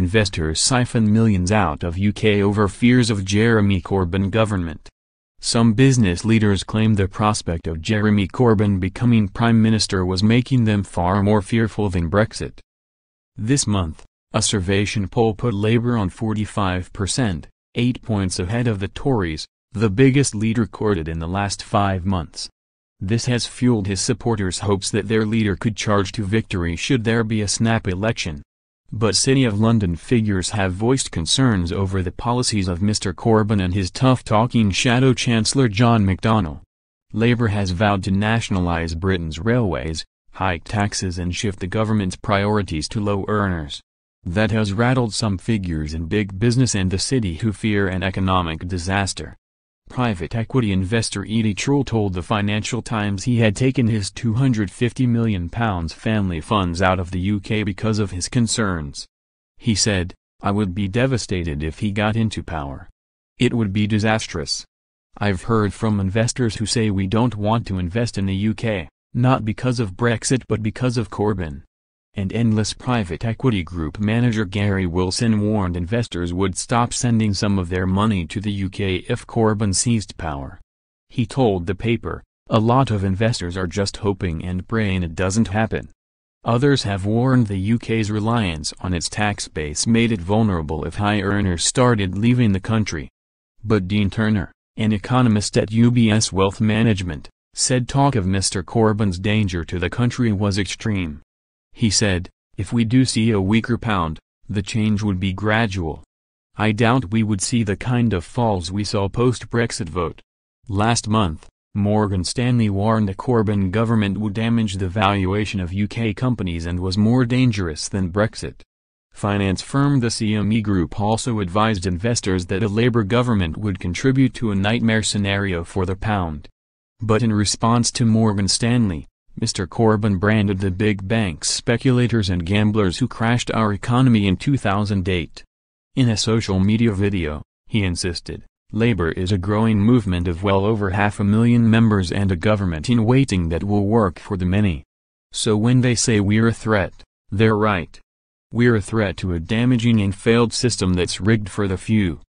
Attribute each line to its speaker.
Speaker 1: investors siphon millions out of UK over fears of Jeremy Corbyn government. Some business leaders claim the prospect of Jeremy Corbyn becoming Prime Minister was making them far more fearful than Brexit. This month, a Survation poll put Labour on 45%, 8 points ahead of the Tories, the biggest lead recorded in the last five months. This has fueled his supporters' hopes that their leader could charge to victory should there be a snap election. But City of London figures have voiced concerns over the policies of Mr Corbyn and his tough-talking shadow Chancellor John McDonnell. Labour has vowed to nationalise Britain's railways, hike taxes and shift the government's priorities to low earners. That has rattled some figures in big business and the city who fear an economic disaster. Private equity investor Edi Truell told the Financial Times he had taken his £250 million family funds out of the UK because of his concerns. He said, I would be devastated if he got into power. It would be disastrous. I've heard from investors who say we don't want to invest in the UK, not because of Brexit but because of Corbyn and Endless private equity group manager Gary Wilson warned investors would stop sending some of their money to the UK if Corbyn seized power. He told the paper, a lot of investors are just hoping and praying it doesn't happen. Others have warned the UK's reliance on its tax base made it vulnerable if high earners started leaving the country. But Dean Turner, an economist at UBS Wealth Management, said talk of Mr. Corbyn's danger to the country was extreme. He said, if we do see a weaker pound, the change would be gradual. I doubt we would see the kind of falls we saw post-Brexit vote. Last month, Morgan Stanley warned a Corbyn government would damage the valuation of UK companies and was more dangerous than Brexit. Finance firm the CME Group also advised investors that a Labour government would contribute to a nightmare scenario for the pound. But in response to Morgan Stanley, Mr. Corbyn branded the big banks speculators and gamblers who crashed our economy in 2008. In a social media video, he insisted, Labour is a growing movement of well over half a million members and a government in waiting that will work for the many. So when they say we're a threat, they're right. We're a threat to a damaging and failed system that's rigged for the few.